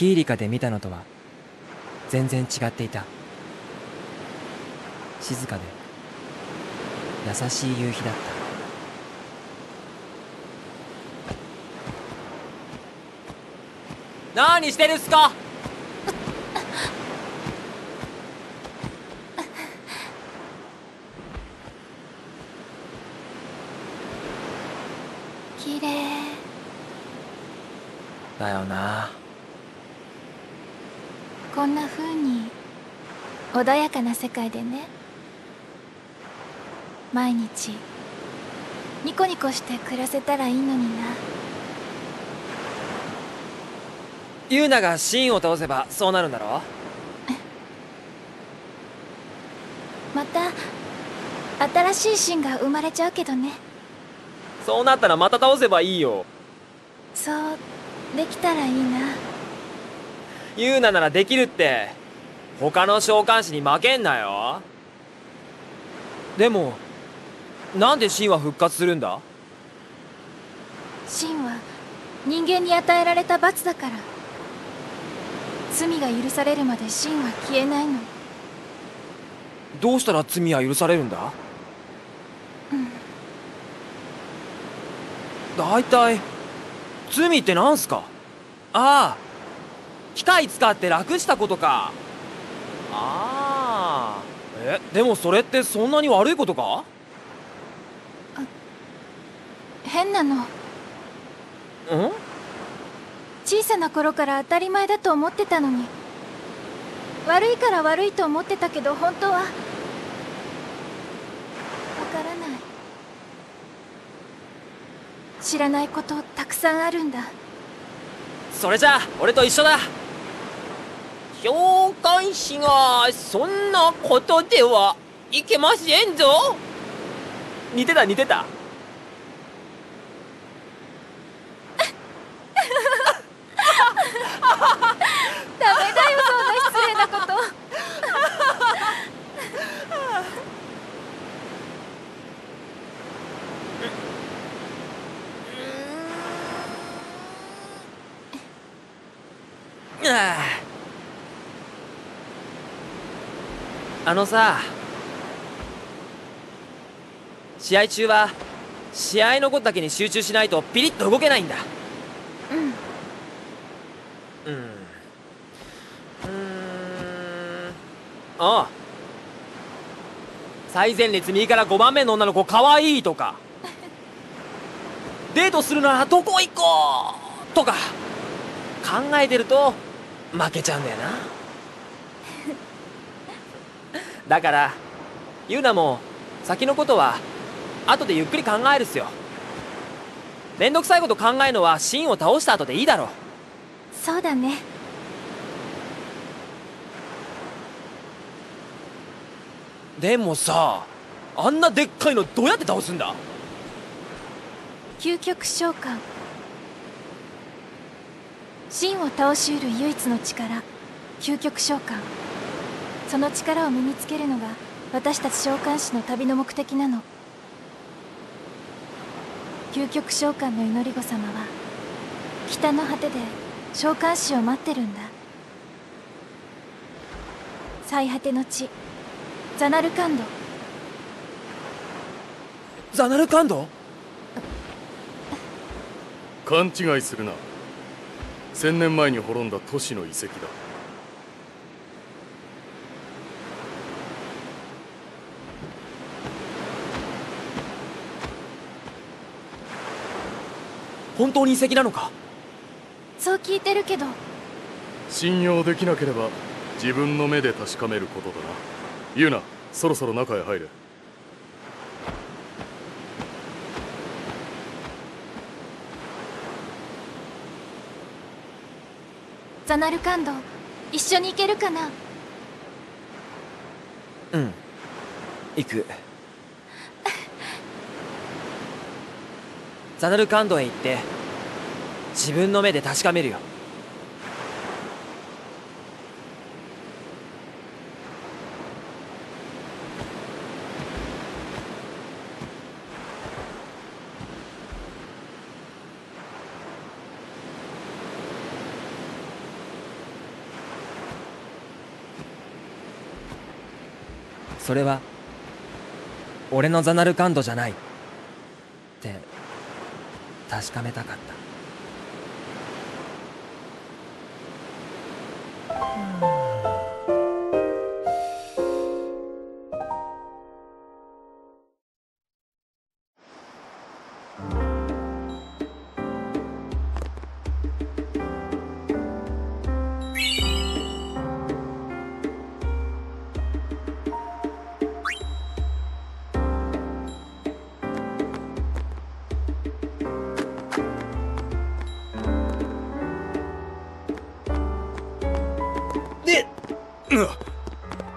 キーリカで見たのとは全然違っていた。静かで優しい夕日だった。何してるっすか綺麗だよなこんな風に穏やかな世界でね。毎日ニコニコして暮らせたらいいのにな。ユーナがシーンを倒せばそうなるんだろまた新しいシーンが生まれちゃうけどね。そうなったらまた倒せばいいよ。そうできたらいいな。ユーナならできるって他の召喚師に負けんなよ。でもなんでシンは復活するんだ？シンは人間に与えられた罰だから。罪が許されるまでシンは消えないの。どうしたら罪は許されるんだ？大体罪ってなんすか？ああ機械使って楽したことかああえでもそれってそんなに悪いことか？変なの。ん？小さな頃から当たり前だと思ってたのに。悪いから悪いと思ってたけど本当は。わからない。知らないことたくさんあるんだ。それじゃあ俺と一緒だ召喚師がそんなことではいけませんぞ。似てた似てた。ダメだよそんな失礼なことあああのさ試合中は試合のことだけに集中しないとピリッと動けないんだ。うん。うん。うーん。ああ。最前列右から5番目の女の子かわいいとか。デートするならどこ行こうとか考えてると負けちゃうんだよなだからユーナも先のことは後でゆっくり考えるっすよ。めんどくさいこと考えるのはシンを倒した後でいいだろそうだね。でもさあんなでっかいのどうやって倒すんだ？究極召喚。真を倒しうる唯一の力究極召喚その力を身につけるのが私たち召喚師の旅の目的なの。究極召喚の祈り子様は北の果てで召喚師を待ってるんだ。最果ての地ザナルカンド。ザナルカンド？勘違いするな。千年前に滅んだ都市の遺跡だ本当に遺跡なのか？そう聞いてるけど。信用できなければ自分の目で確かめることだな。ユウナそろそろ中へ入れ。ザナルカンド一緒に行けるかな？うん。行くザナルカンドへ行って自分の目で確かめるよ。それは俺のザナルカンドじゃない。って確かめたかった。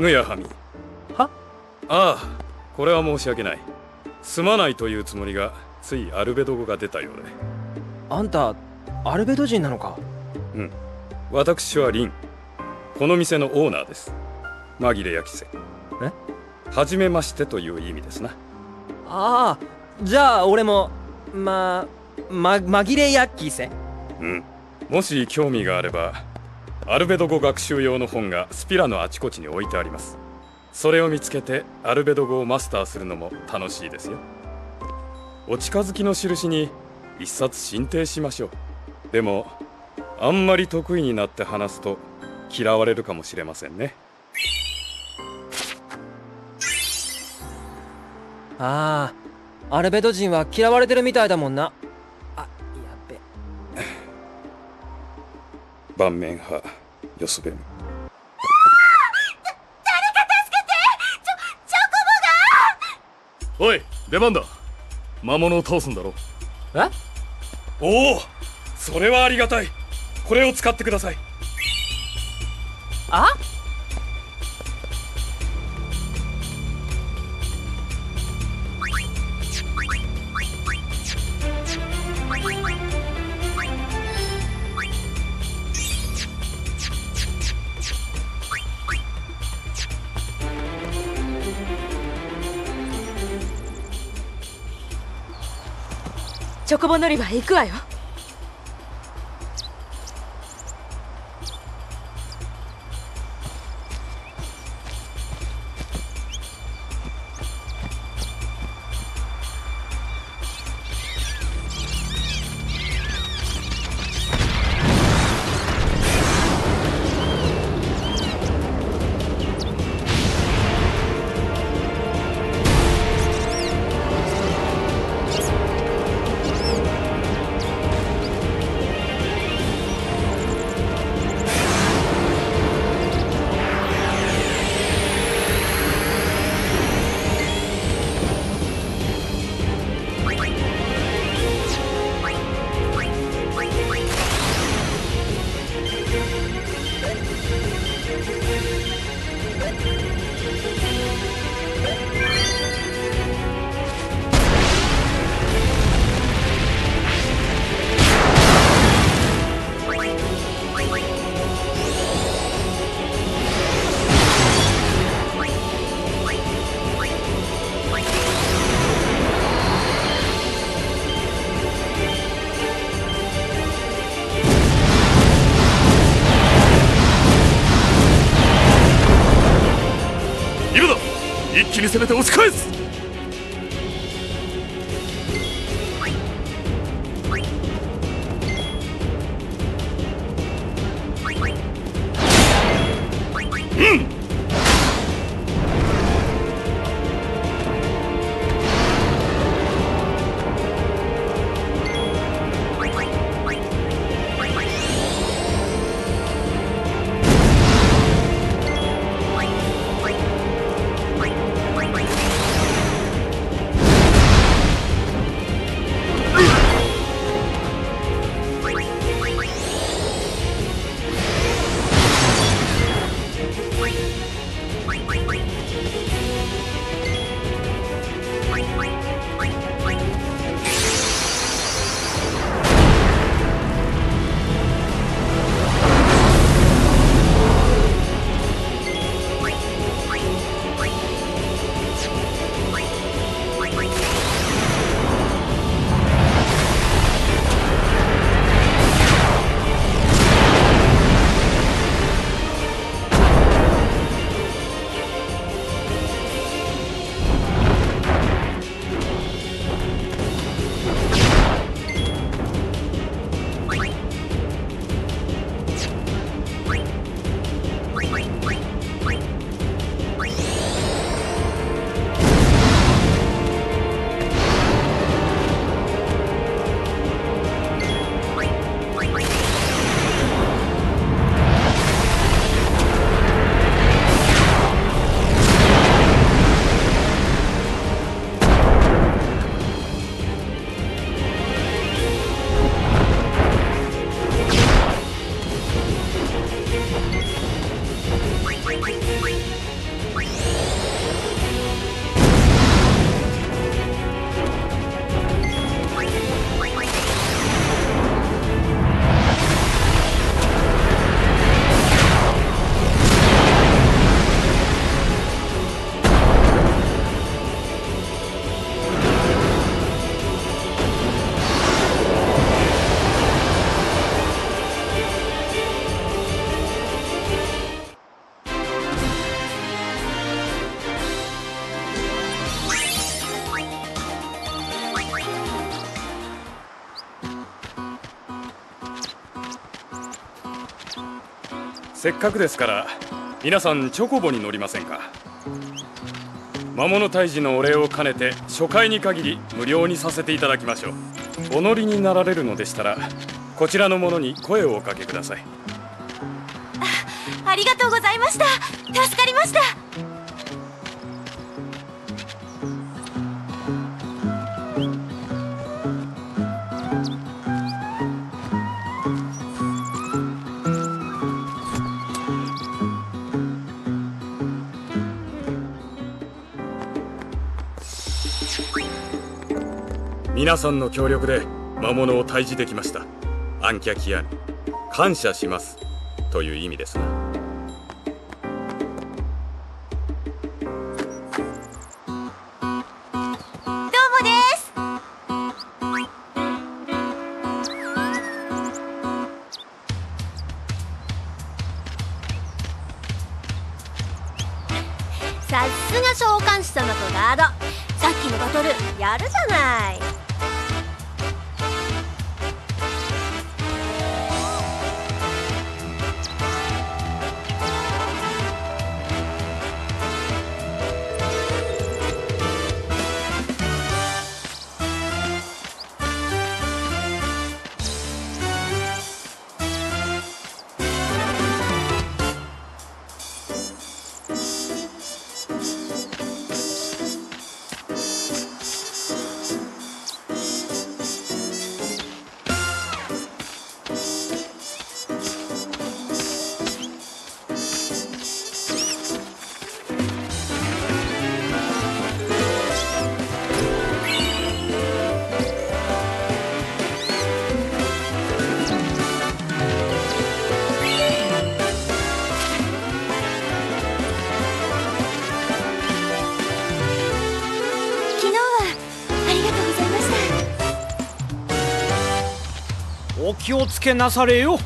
ぬやはみ。は？ああこれは申し訳ない。すまないというつもりがついアルベド語が出たようで。あんたアルベド人なのか？うん。私はリン。この店のオーナーです。紛れ焼きせ。え？はじめましてという意味ですな。ああじゃあ俺もまま紛れヤッキーせ。うん。もし興味があればアルベド語学習用の本がスピラのあちこちに置いてあります。それを見つけてアルベド語をマスターするのも楽しいですよ。お近づきの印に一冊進呈しましょう。でもあんまり得意になって話すと嫌われるかもしれませんね。ああアルベド人は嫌われてるみたいだもんな。あやべ。盤面派よすべむおい出番だ。魔物を倒すんだろ。え？おおそれはありがたい。これを使ってください。あ？チョコボ乗り場へ行くわよ。攻めて押し返す。うん。せっかくですから皆さんチョコボに乗りませんか？魔物退治のお礼を兼ねて初回に限り無料にさせていただきましょう。お乗りになられるのでしたらこちらの者に声をおかけください。ありがとうございました。助かりました。皆さんの協力で魔物を退治できました。アンキャキアヌ感謝します。という意味ですが気をつけなされよ。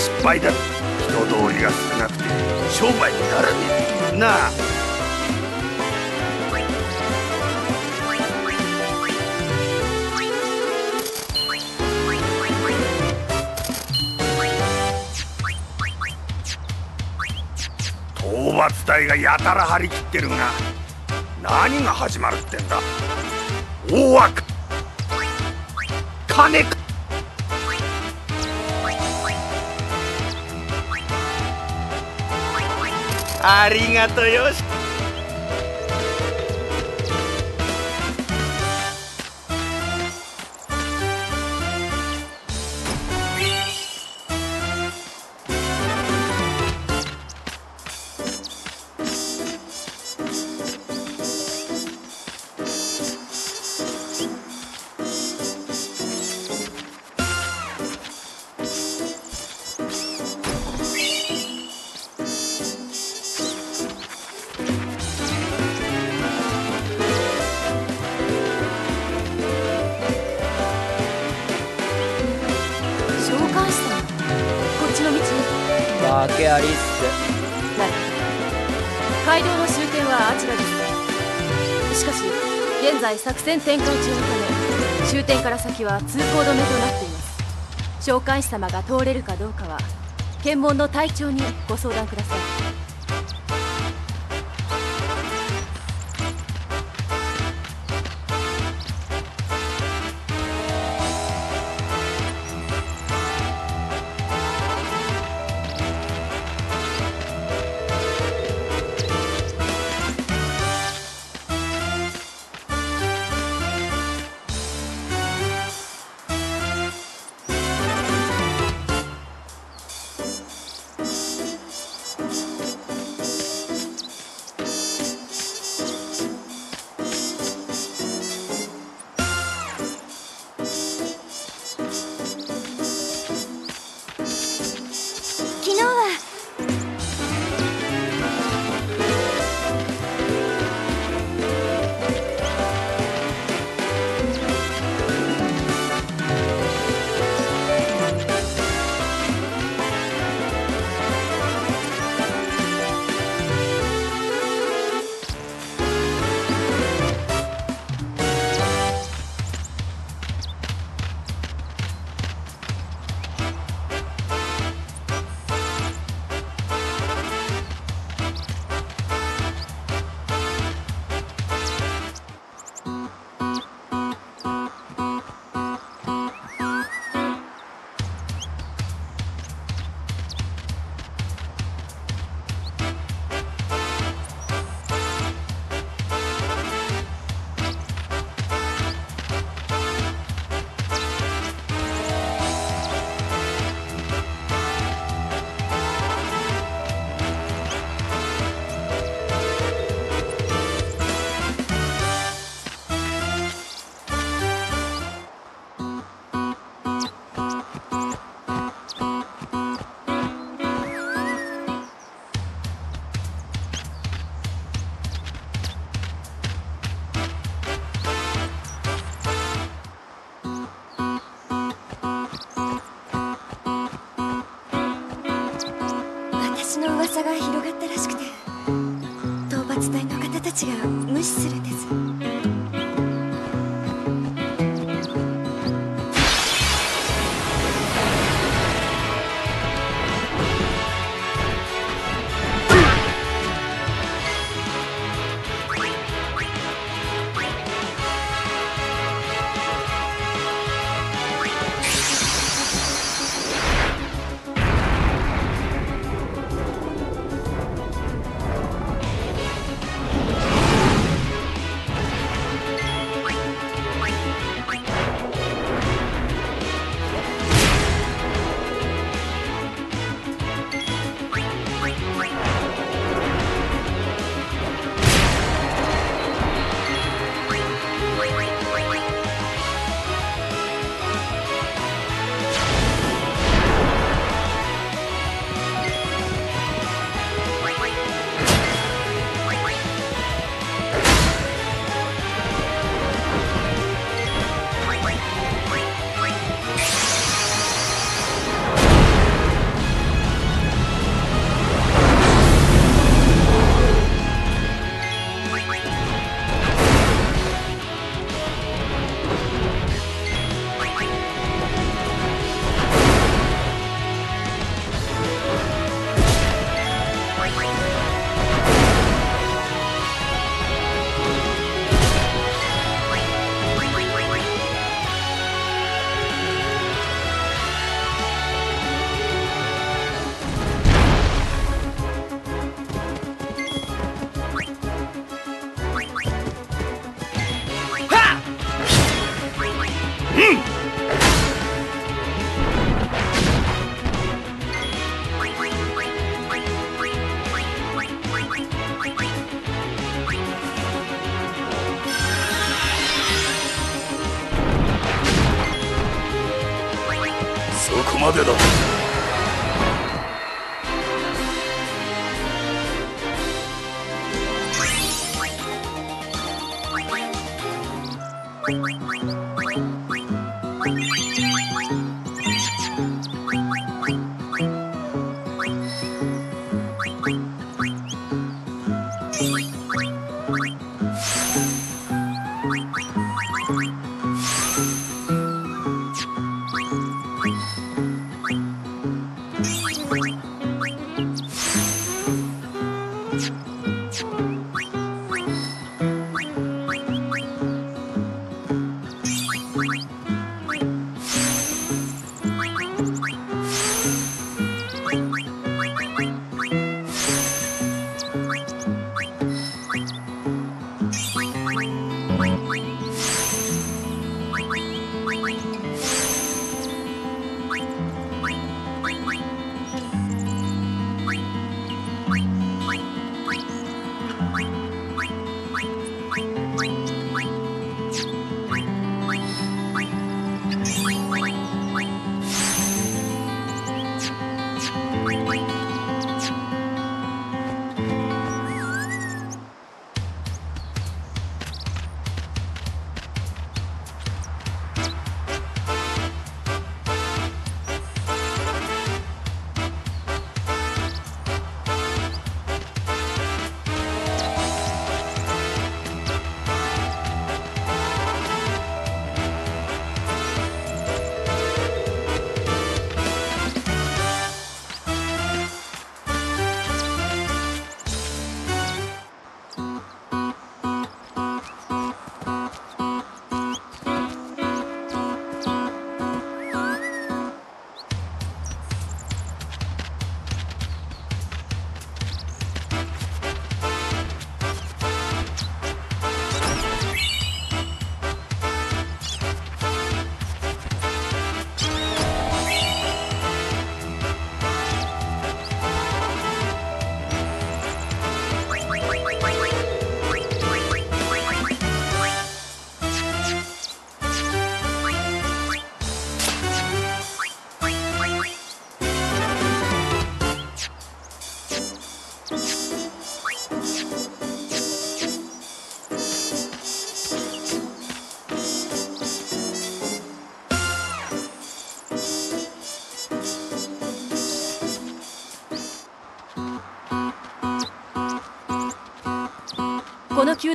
失敗だ。人通りが少なくて商売にならねえ。なあ。討伐隊がやたら張り切ってるが何が始まるってんだ。大枠。金かありがとうよし在作戦展開中のため終点から先は通行止めとなっています。召喚師様が通れるかどうかは検問の隊長にご相談ください。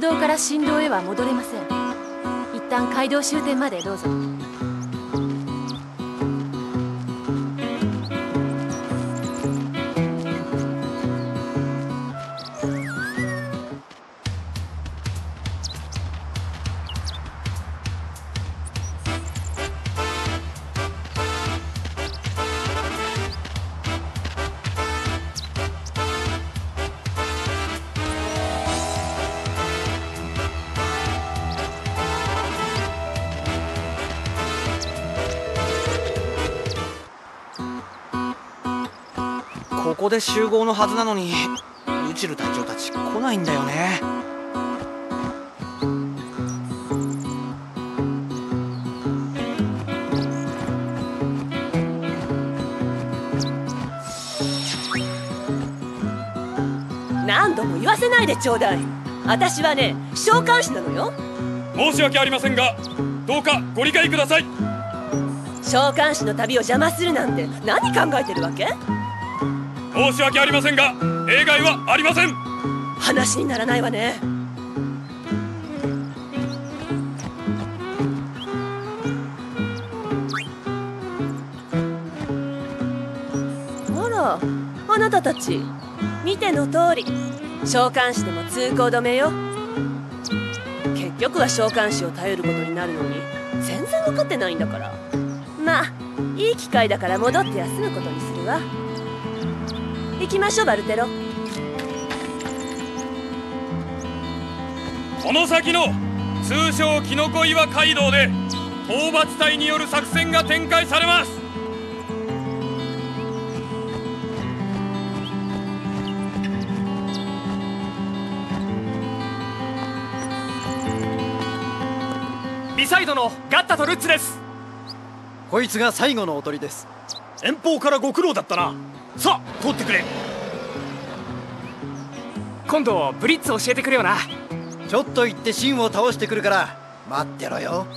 道から振動へは戻れません。一旦街道終点までどうぞ。ここで集合のはずなのに宇宙隊長たち来ないんだよね。何度も言わせないでちょうだい。私はね召喚師なのよ。申し訳ありませんがどうかご理解ください。召喚師の旅を邪魔するなんて何考えてるわけ？申し訳ありませんが例外はありません。話にならないわね。あらあなたたち見ての通り召喚師でも通行止めよ。結局は召喚師を頼ることになるのに全然分かってないんだから。まあいい機会だから戻って休むことにするわ行きましょうバルテロ。この先の通称キノコ岩街道で討伐隊による作戦が展開されます。ビサイドのガッタとルッツです。こいつが最後のおとりです。遠方からご苦労だったなさあ通ってくれ。今度ブリッツ教えてくれよな。ちょっと行ってシンを倒してくるから待ってろよ。